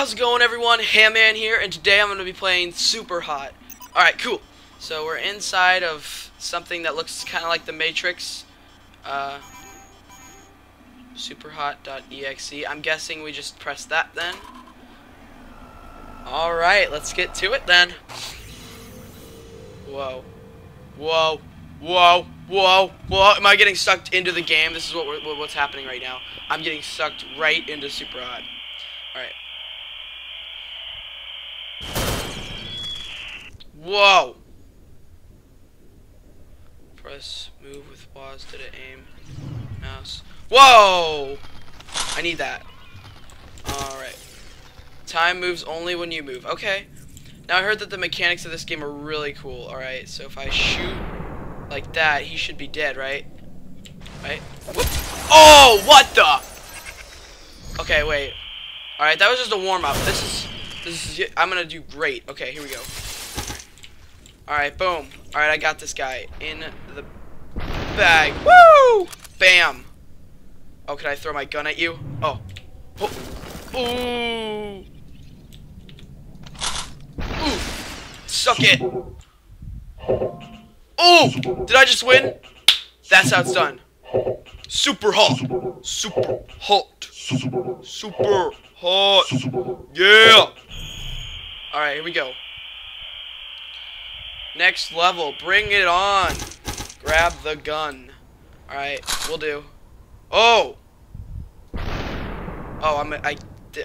How's it going everyone? Hamman here and today I'm going to be playing Super Hot. Alright, cool. So we're inside of something that looks kind of like the Matrix. Uh, superhot.exe. I'm guessing we just press that then. Alright, let's get to it then. Whoa. Whoa. Whoa. Whoa. Whoa. Am I getting sucked into the game? This is what what's happening right now. I'm getting sucked right into Super Hot. Alright. Whoa! Press move with pause to the aim mouse. Whoa! I need that. Alright. Time moves only when you move. Okay. Now I heard that the mechanics of this game are really cool. Alright, so if I shoot like that, he should be dead, right? Right? Whoop. Oh, what the? Okay, wait. Alright, that was just a warm-up. This is, this is, I'm gonna do great. Okay, here we go. Alright, boom. Alright, I got this guy in the bag. Woo! Bam. Oh, can I throw my gun at you? Oh. oh. Ooh. Ooh. Suck it. Oh! Did I just win? That's how it's done. Super hot. Super hot. Super hot. Yeah. Alright, here we go. Next level. Bring it on. Grab the gun. Alright, we'll do. Oh! Oh, I'm, I,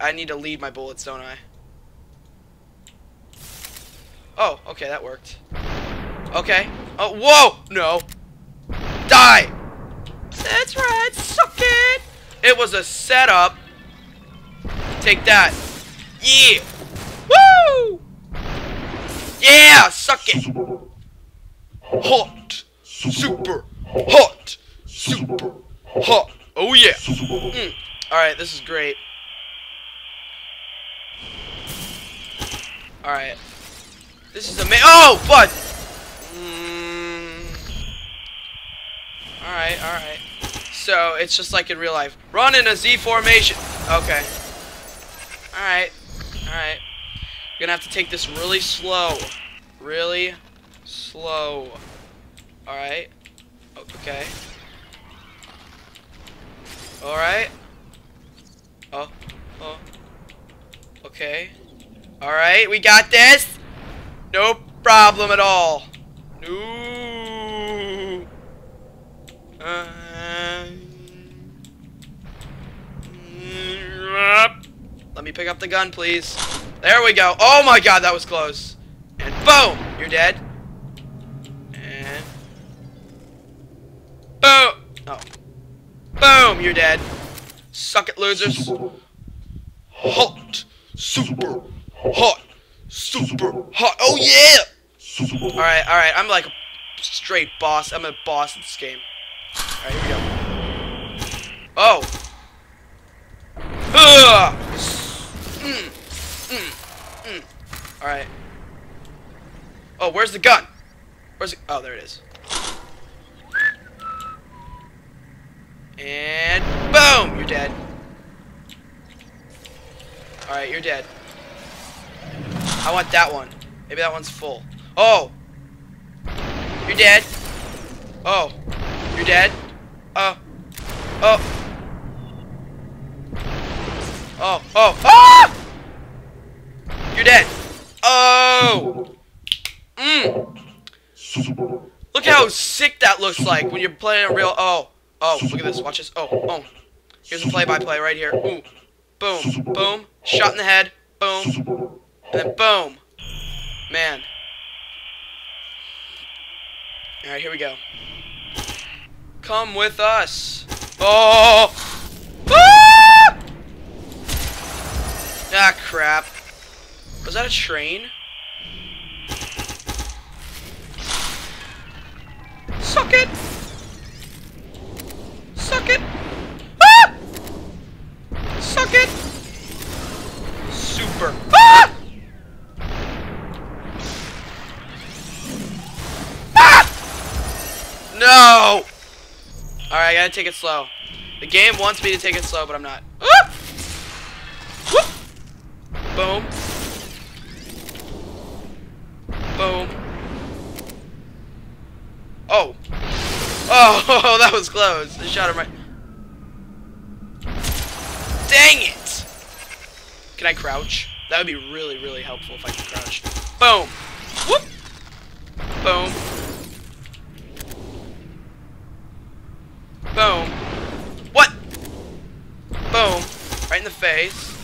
I need to lead my bullets, don't I? Oh, okay, that worked. Okay. Oh, whoa! No. Die! That's right, suck it! It was a setup. Take that. Yeah! Woo! Yeah, suck it. Hot. Super. Hot. Super. Hot. Oh yeah. Mm. Alright, this is great. Alright. This is amazing. Oh, but. Mm. Alright, alright. So, it's just like in real life. Run in a Z formation. Okay. Alright. Alright. You're gonna have to take this really slow. Really slow. Alright. Okay. Alright. Oh. Oh. Okay. Alright, we got this. No problem at all. No. Uh, let me pick up the gun, please. There we go. Oh my god, that was close. And boom! You're dead. And... Boom! Oh. Boom! You're dead. Suck it, losers. Hot. Super. Hot. Super. Hot. Oh, yeah! Alright, alright. I'm like a straight boss. I'm a boss in this game. Alright, here we go. Oh! Ugh! Mm. Mm. Mm. Alright. Oh, where's the gun? Where's it? Oh, there it is. And boom! You're dead. Alright, you're dead. I want that one. Maybe that one's full. Oh! You're dead. Oh. You're dead. Oh. Oh. Oh. Oh. Ah! You're dead. Oh! Look how sick that looks like when you're playing a real... Oh. Oh, look at this. Watch this. Oh, oh. Here's a play-by-play -play right here. Ooh. Boom. Boom. Shot in the head. Boom. And then boom. Man. Alright, here we go. Come with us. Oh! Ah! Ah, crap. Was that a train? Suck it! Suck it! Ah! Suck it! Super. Ah! Ah! No! Alright, I gotta take it slow. The game wants me to take it slow, but I'm not. Ah! Boom. Boom. Oh. Oh, that was close. I shot him right. Dang it! Can I crouch? That would be really, really helpful if I could crouch. Boom. Whoop. Boom. Boom. What? Boom. Right in the face.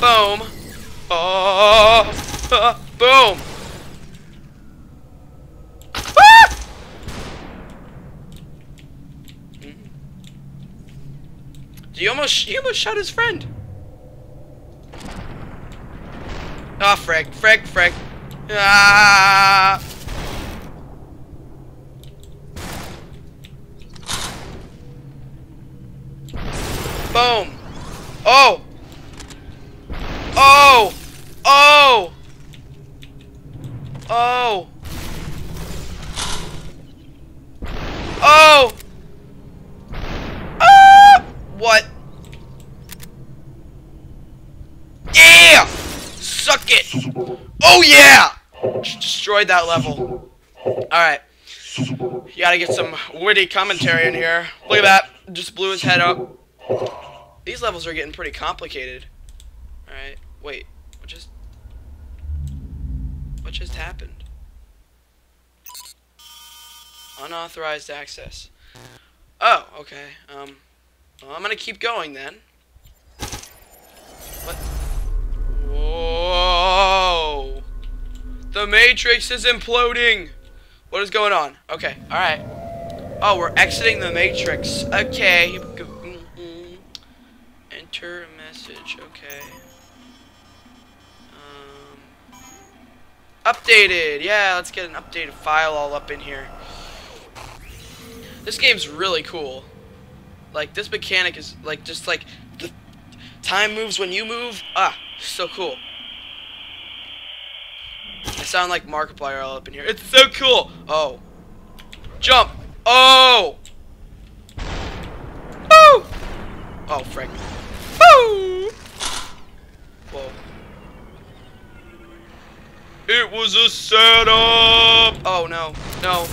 Boom. Oh. Boom. Ah! He almost he almost shot his friend. Ah, oh, frick, frick, frick. Ah. Boom. Oh. Oh. Oh. Oh. Oh. Ah! What? Yeah! Suck it! Oh yeah! Destroyed that level. Alright. You gotta get some witty commentary in here. Look at that. Just blew his head up. These levels are getting pretty complicated. Alright. Wait. What just... What just happened? Unauthorized access. Oh, okay. Um... Well, I'm gonna keep going then. The Matrix is imploding! What is going on? Okay, alright. Oh, we're exiting the Matrix. Okay. Enter a message. Okay. Um, updated! Yeah, let's get an updated file all up in here. This game's really cool. Like, this mechanic is, like, just like, the time moves when you move. Ah, so cool. I sound like Markiplier all up in here. It's so cool! Oh. Jump! Oh! Woo! Oh, frick. Woo! Whoa. It was a setup! Oh, no. No.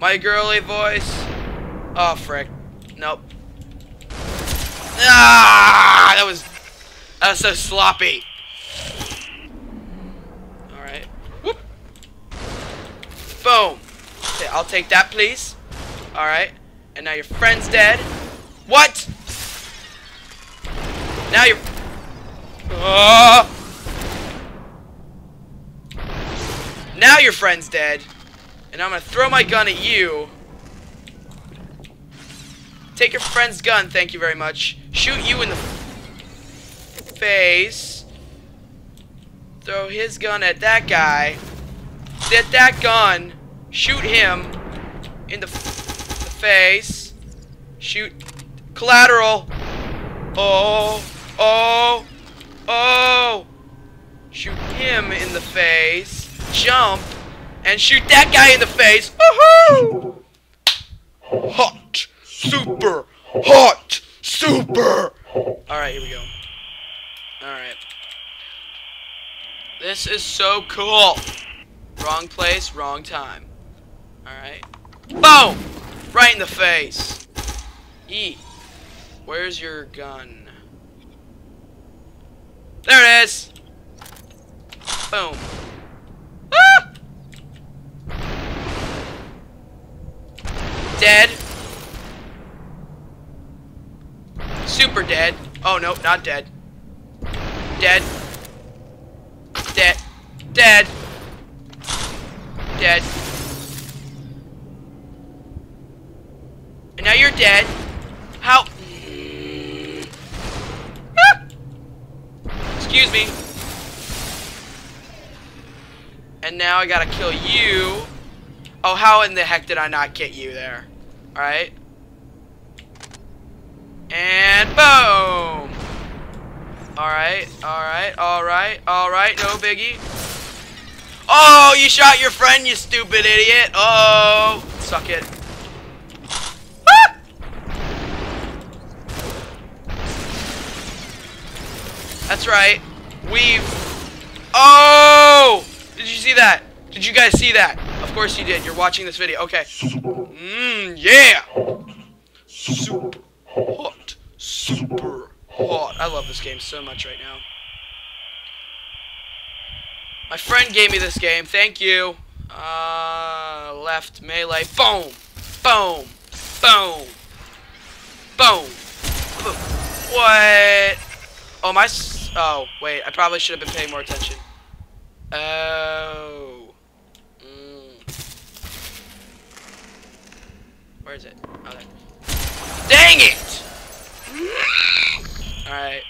My girly voice. Oh, frick. Nope. Ah! That was... That was so sloppy. Alright. Whoop. Boom. Okay, I'll take that, please. Alright. And now your friend's dead. What? Now you're... Uh, now your friend's dead. And I'm gonna throw my gun at you. Take your friend's gun, thank you very much. Shoot you in the face. Throw his gun at that guy. Get that gun. Shoot him in the, the face. Shoot. Collateral. Oh. Oh. Oh. Shoot him in the face. Jump and shoot that guy in the face. Woohoo! Hot, super, hot, super. All right, here we go. All right. This is so cool. Wrong place, wrong time. All right. Boom! Right in the face. E. Where's your gun? There it is. Boom. Ah! Dead. Super dead. Oh, no, not dead. Dead. Dead. Dead. Dead. And now you're dead. How? Ah! Excuse me. And now I gotta kill you. Oh, how in the heck did I not get you there? Alright. And boom! Alright, alright, alright, alright, no biggie. Oh, you shot your friend, you stupid idiot! Oh! Suck it. Ah! That's right. We've... Oh! Did you see that? Did you guys see that? Of course you did. You're watching this video. Okay. Mmm, yeah! Super hot. I love this game so much right now. My friend gave me this game. Thank you. Uh, left melee. Boom! Boom! Boom! Boom! What? Oh, my... oh, wait. I probably should have been paying more attention. Oh. Mm. Where is it? Oh, there. Dang it! Alright.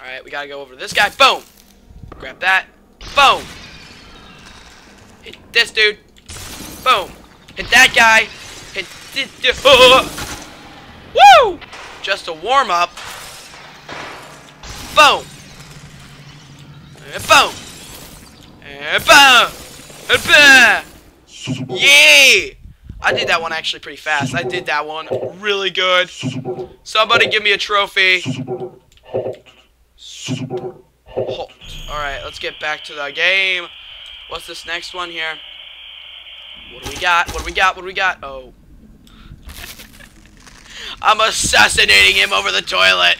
Alright, we gotta go over to this guy. Boom! Grab that. Boom! Hit this dude. Boom! Hit that guy. Hit this dude. Woo! Just a warm-up. Boom! And boom! And boom! And boom! Yeah! I did that one actually pretty fast. I did that one really good. Somebody give me a trophy. Alright, let's get back to the game. What's this next one here? What do we got? What do we got? What do we got? Oh. I'm assassinating him over the toilet.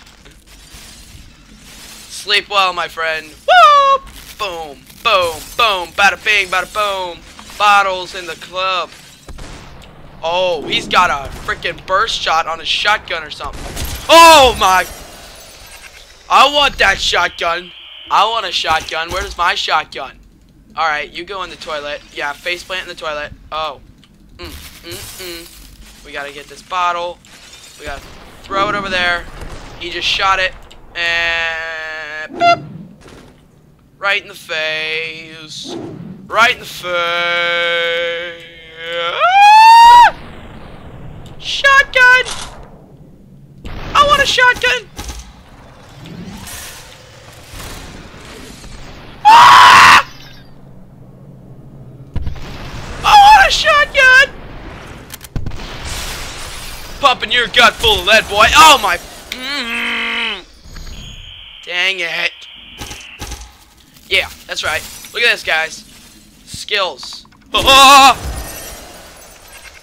Sleep well, my friend. Whoop! Boom, boom, boom. Bada bing, bada boom. Bottles in the club. Oh, he's got a freaking burst shot on his shotgun or something. Oh my! I want that shotgun. I want a shotgun. Where's my shotgun? Alright, you go in the toilet. Yeah, faceplant in the toilet. Oh. Mm, mm, mm. We gotta get this bottle. We gotta throw it over there. He just shot it. And... Boop. Right in the face. Right in the face. Shotgun! I want a shotgun! Ah! I want a shotgun! Pumping your gut full of lead, boy. Oh my... Mm. Dang it. Yeah, that's right. Look at this, guys. Skills. Oh,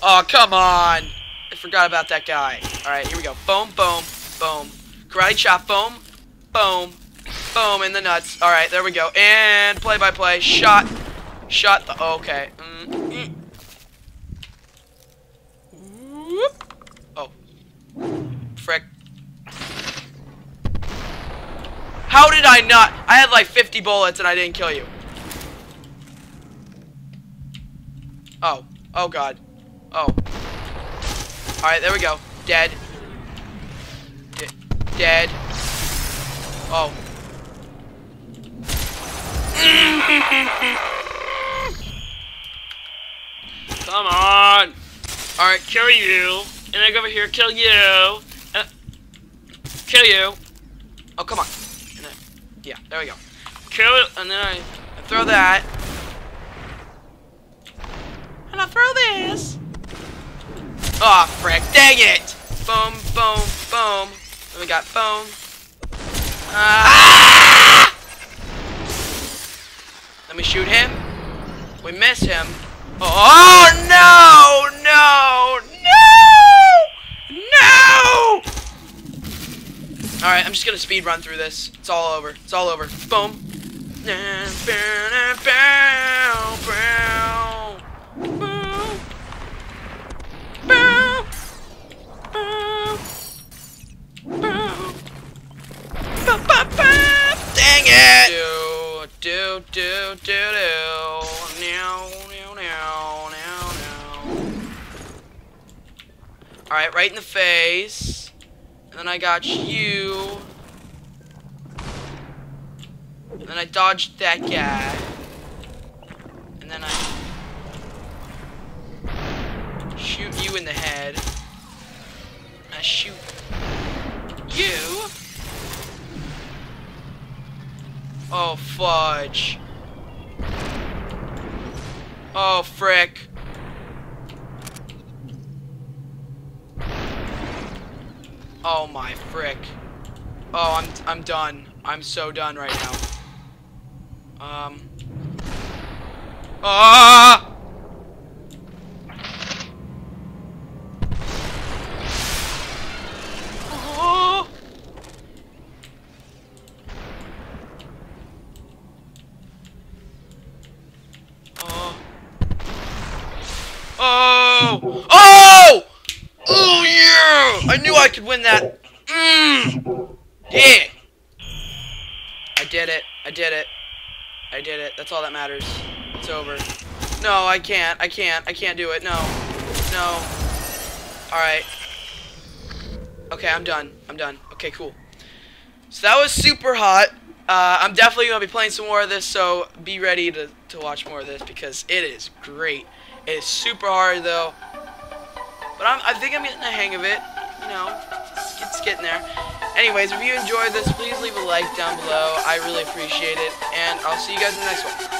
oh come on. Forgot about that guy. Alright, here we go. Boom, boom, boom. Karate chop, boom, boom, boom, in the nuts. Alright, there we go. And play by play. Shot. Shot the. Okay. Mm, mm. Oh. Frick. How did I not? I had like 50 bullets and I didn't kill you. Oh. Oh, God. Oh. Alright, there we go. Dead. Dead. Oh. Come on. Alright, kill you. And then go over here, kill you. Uh, kill you. Oh, come on. Then, yeah, there we go. Kill it, and then I, I throw that. And I throw this. Oh, frick. Dang it. Boom, boom, boom. Then we got boom. Ah! Let me shoot him. We miss him. Oh, no, no, no, no! Alright, I'm just gonna speed run through this. It's all over. It's all over. Boom. Do, do, do. Now, now, now, now, now. Alright, right in the face. And then I got you. And then I dodged that guy. And then I shoot you in the head. I shoot you. Oh, fudge. Oh, frick. Oh, my frick. Oh, I'm I'm done. I'm so done right now. Um. Ah! Oh! Oh! Oh! Oh! Oh yeah! I knew I could win that. Mm. Yeah! I did it. I did it. I did it. That's all that matters. It's over. No, I can't. I can't. I can't do it. No. No. Alright. Okay, I'm done. I'm done. Okay, cool. So that was super hot. Uh, I'm definitely going to be playing some more of this, so be ready to, to watch more of this because it is great. It is super hard, though. But I'm, I think I'm getting the hang of it. You know, it's, it's getting there. Anyways, if you enjoyed this, please leave a like down below. I really appreciate it. And I'll see you guys in the next one.